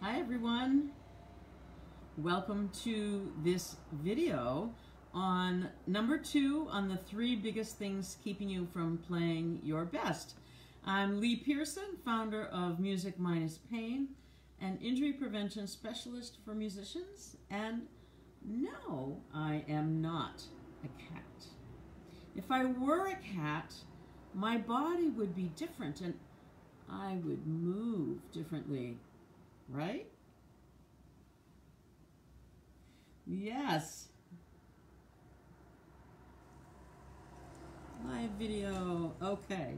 Hi everyone. Welcome to this video on number two on the three biggest things keeping you from playing your best. I'm Lea Pearson, founder of Music Minus Pain, an injury prevention specialist for musicians, and no, I am not a cat. If I were a cat, my body would be different and I would move differently right? Yes. Live video. Okay.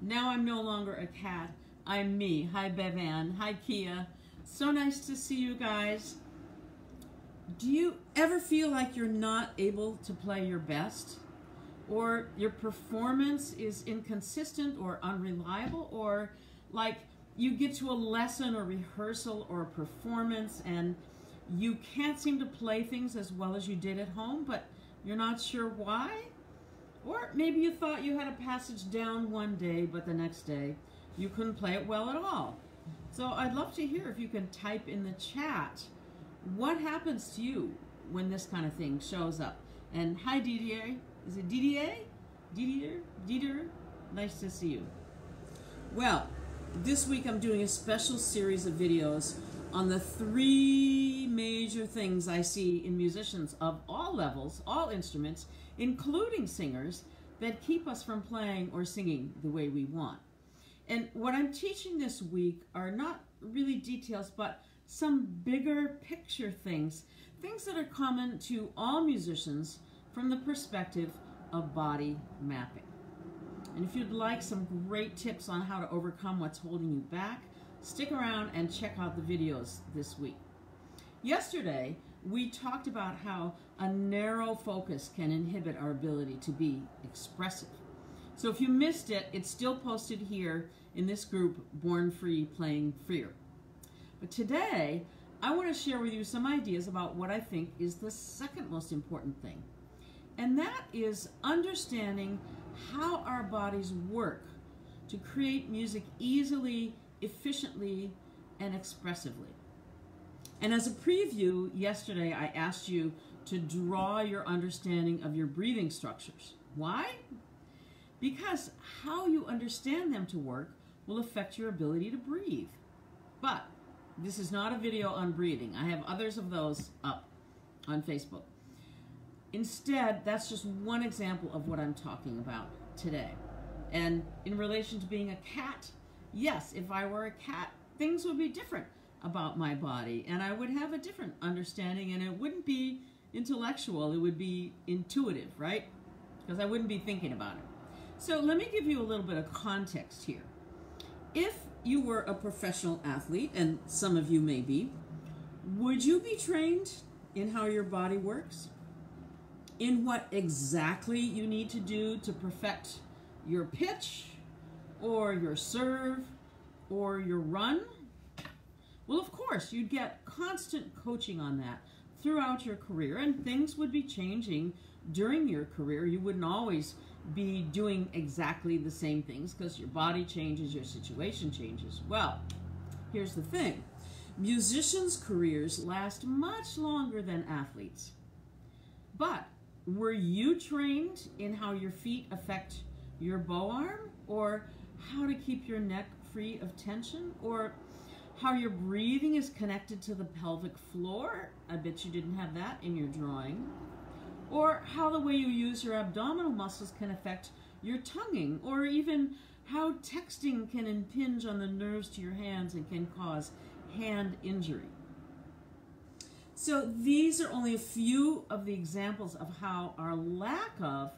Now I'm no longer a cat. I'm me. Hi, Bevan. Hi, Kia. So nice to see you guys. Do you ever feel like you're not able to play your best? Or your performance is inconsistent or unreliable? Or like you get to a lesson or rehearsal or a performance and you can't seem to play things as well as you did at home, but you're not sure why? Or maybe you thought you had a passage down one day, but the next day you couldn't play it well at all. So I'd love to hear if you can type in the chat what happens to you when this kind of thing shows up. And hi Didier, is it Didier? Didier? Didier? Nice to see you. Well, this week I'm doing a special series of videos on the three major things I see in musicians of all levels, all instruments, including singers, that keep us from playing or singing the way we want. And what I'm teaching this week are not really details, but some bigger picture things, things that are common to all musicians from the perspective of body mapping. And if you'd like some great tips on how to overcome what's holding you back, stick around and check out the videos this week. Yesterday, we talked about how a narrow focus can inhibit our ability to be expressive. So if you missed it, it's still posted here in this group, Born Free Playing Freer. But today, I want to share with you some ideas about what I think is the second most important thing. And that is understanding how our bodies work to create music easily, efficiently, and expressively. And as a preview, yesterday I asked you to draw your understanding of your breathing structures. Why? Because how you understand them to work will affect your ability to breathe. But this is not a video on breathing. I have others of those up on Facebook. Instead, that's just one example of what I'm talking about today. And in relation to being a cat, yes, if I were a cat, things would be different about my body and I would have a different understanding and it wouldn't be intellectual, it would be intuitive, right? Because I wouldn't be thinking about it. So let me give you a little bit of context here. If you were a professional athlete, and some of you may be, would you be trained in how your body works? In what exactly you need to do to perfect your pitch or your serve or your run? Well, of course, you'd get constant coaching on that throughout your career, and things would be changing during your career. You wouldn't always be doing exactly the same things because your body changes, your situation changes. Well, here's the thing musicians' careers last much longer than athletes. But were you trained in how your feet affect your bow arm or how to keep your neck free of tension or how your breathing is connected to the pelvic floor? I bet you didn't have that in your drawing. Or how the way you use your abdominal muscles can affect your tonguing or even how texting can impinge on the nerves to your hands and can cause hand injury. So these are only a few of the examples of how our lack of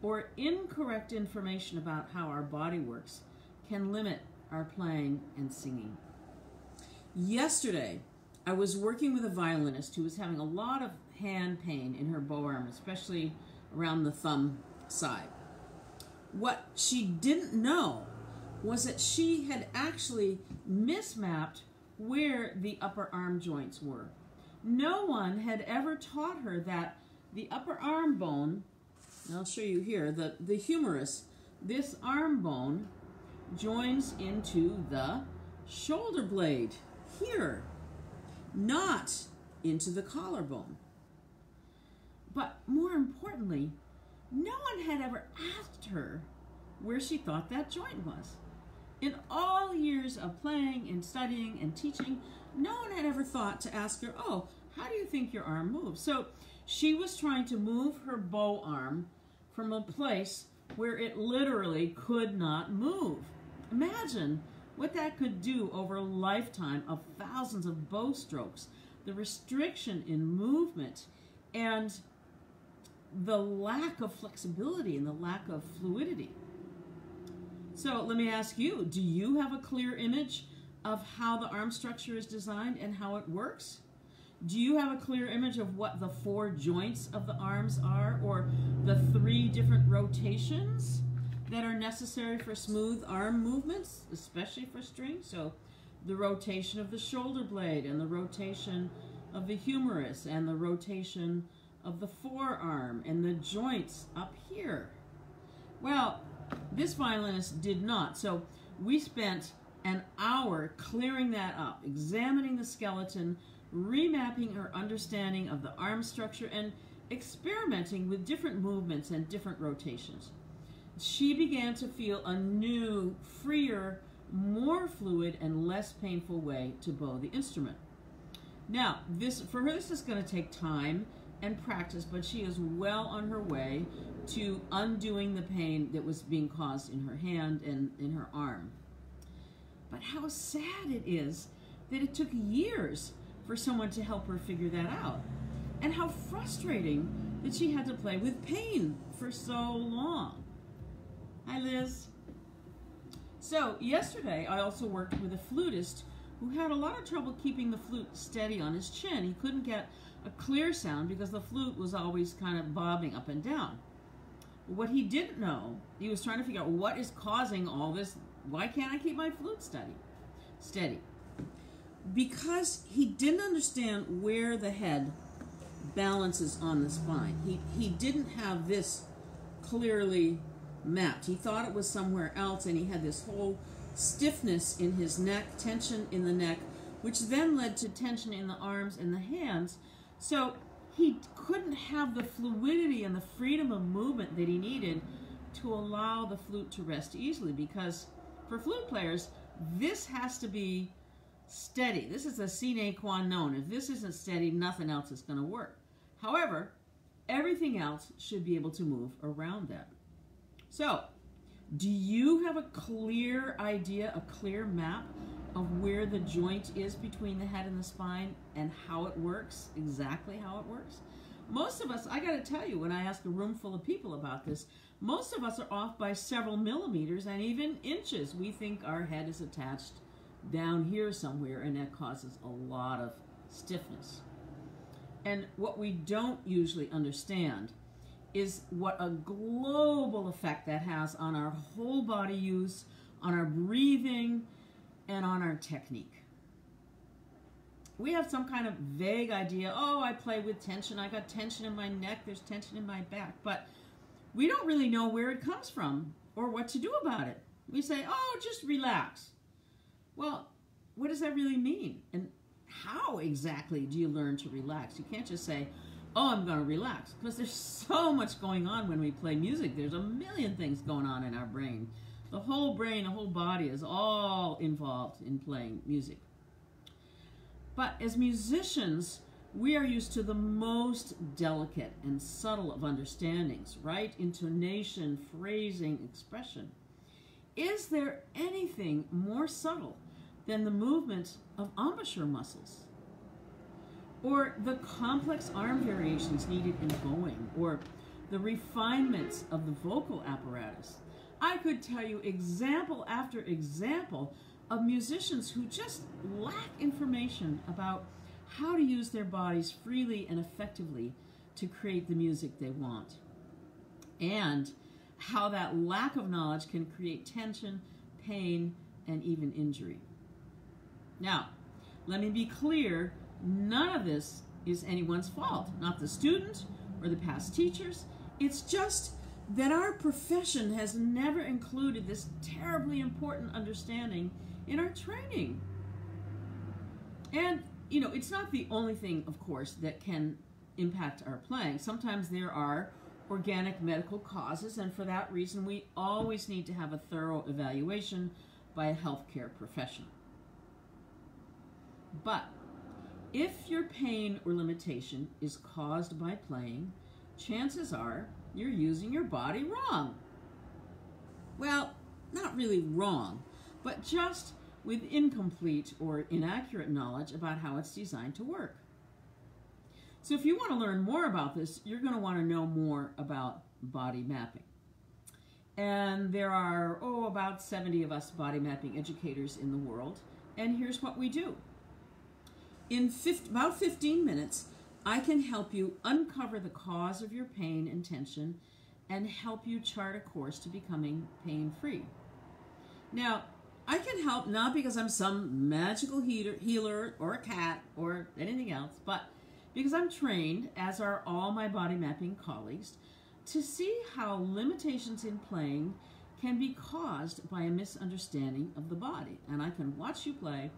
or incorrect information about how our body works can limit our playing and singing. Yesterday, I was working with a violinist who was having a lot of hand pain in her bow arm, especially around the thumb side. What she didn't know was that she had actually mismapped where the upper arm joints were. No one had ever taught her that the upper arm bone, I'll show you here, the, the humerus, this arm bone joins into the shoulder blade here, not into the collarbone. But more importantly, no one had ever asked her where she thought that joint was. In all years of playing and studying and teaching, no one had ever thought to ask her, oh, how do you think your arm moves? So she was trying to move her bow arm from a place where it literally could not move. Imagine what that could do over a lifetime of thousands of bow strokes, the restriction in movement, and the lack of flexibility and the lack of fluidity. So let me ask you, do you have a clear image of how the arm structure is designed and how it works? Do you have a clear image of what the four joints of the arms are or the three different rotations that are necessary for smooth arm movements, especially for string? So the rotation of the shoulder blade and the rotation of the humerus and the rotation of the forearm and the joints up here. Well, this violinist did not. So we spent an hour clearing that up, examining the skeleton, remapping her understanding of the arm structure, and experimenting with different movements and different rotations. She began to feel a new, freer, more fluid, and less painful way to bow the instrument. Now, this for her, this is going to take time and practice, but she is well on her way to undoing the pain that was being caused in her hand and in her arm. But how sad it is that it took years for someone to help her figure that out. And how frustrating that she had to play with pain for so long. Hi, Liz. So, yesterday I also worked with a flutist who had a lot of trouble keeping the flute steady on his chin. He couldn't get a clear sound because the flute was always kind of bobbing up and down. What he didn't know, he was trying to figure out what is causing all this. Why can't I keep my flute steady? Steady. Because he didn't understand where the head balances on the spine. He, he didn't have this clearly mapped. He thought it was somewhere else and he had this whole stiffness in his neck, tension in the neck, which then led to tension in the arms and the hands. So he couldn't have the fluidity and the freedom of movement that he needed to allow the flute to rest easily because for flute players, this has to be steady. This is a sine qua non. If this isn't steady, nothing else is going to work. However, everything else should be able to move around that. So, do you have a clear idea, a clear map of where the joint is between the head and the spine and how it works, exactly how it works. Most of us, I got to tell you, when I ask a room full of people about this, most of us are off by several millimeters and even inches. We think our head is attached down here somewhere, and that causes a lot of stiffness. And what we don't usually understand is what a global effect that has on our whole body use, on our breathing, and on our technique. We have some kind of vague idea, oh, I play with tension, I got tension in my neck, there's tension in my back, but we don't really know where it comes from or what to do about it. We say, oh, just relax. Well, what does that really mean? And how exactly do you learn to relax? You can't just say, oh, I'm going to relax, because there's so much going on when we play music. There's a million things going on in our brain. The whole brain, the whole body is all involved in playing music. But as musicians, we are used to the most delicate and subtle of understandings, right? Intonation, phrasing, expression. Is there anything more subtle than the movement of embouchure muscles? Or the complex arm variations needed in bowing, or the refinements of the vocal apparatus? I could tell you example after example of musicians who just lack information about how to use their bodies freely and effectively to create the music they want. And how that lack of knowledge can create tension, pain, and even injury. Now, let me be clear, none of this is anyone's fault, not the student or the past teachers. It's just that our profession has never included this terribly important understanding in our training. And, you know, it's not the only thing, of course, that can impact our playing. Sometimes there are organic medical causes, and for that reason, we always need to have a thorough evaluation by a healthcare professional. But if your pain or limitation is caused by playing, chances are you're using your body wrong. Well, not really wrong, but just with incomplete or inaccurate knowledge about how it's designed to work. So if you want to learn more about this, you're going to want to know more about body mapping. And there are, oh, about 70 of us body mapping educators in the world. And here's what we do. In 50, about 15 minutes, I can help you uncover the cause of your pain and tension and help you chart a course to becoming pain-free. Now, I can help not because I'm some magical healer, healer or a cat or anything else, but because I'm trained, as are all my body mapping colleagues, to see how limitations in playing can be caused by a misunderstanding of the body. And I can watch you play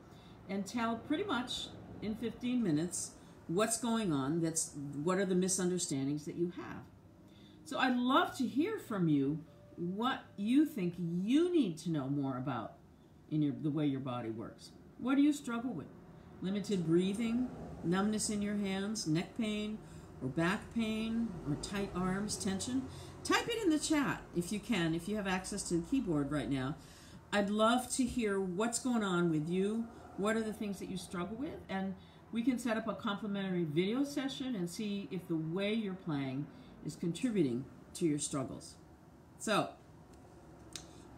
and tell pretty much in 15 minutes what's going on, that's what are the misunderstandings that you have. So I'd love to hear from you what you think you need to know more about in your, the way your body works. What do you struggle with? Limited breathing, numbness in your hands, neck pain, or back pain, or tight arms, tension? Type it in the chat if you can, if you have access to the keyboard right now. I'd love to hear what's going on with you, what are the things that you struggle with, and we can set up a complimentary video session and see if the way you're playing is contributing to your struggles. So,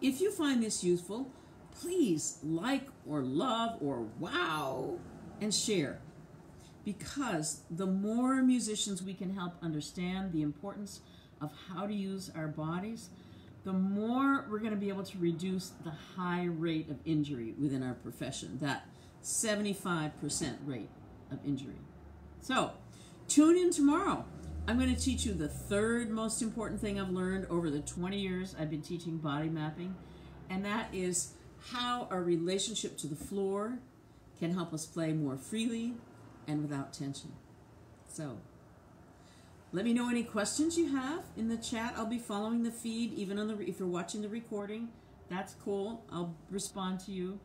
if you find this useful, please like or love or wow and share because the more musicians we can help understand the importance of how to use our bodies, the more we're going to be able to reduce the high rate of injury within our profession, that 75% rate of injury. So, tune in tomorrow. I'm going to teach you the third most important thing I've learned over the 20 years I've been teaching body mapping, and that is how our relationship to the floor can help us play more freely and without tension. So, let me know any questions you have in the chat. I'll be following the feed, even on the if you're watching the recording. That's cool. I'll respond to you.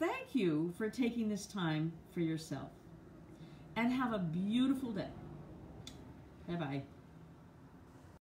Thank you for taking this time for yourself. And have a beautiful day. Bye-bye.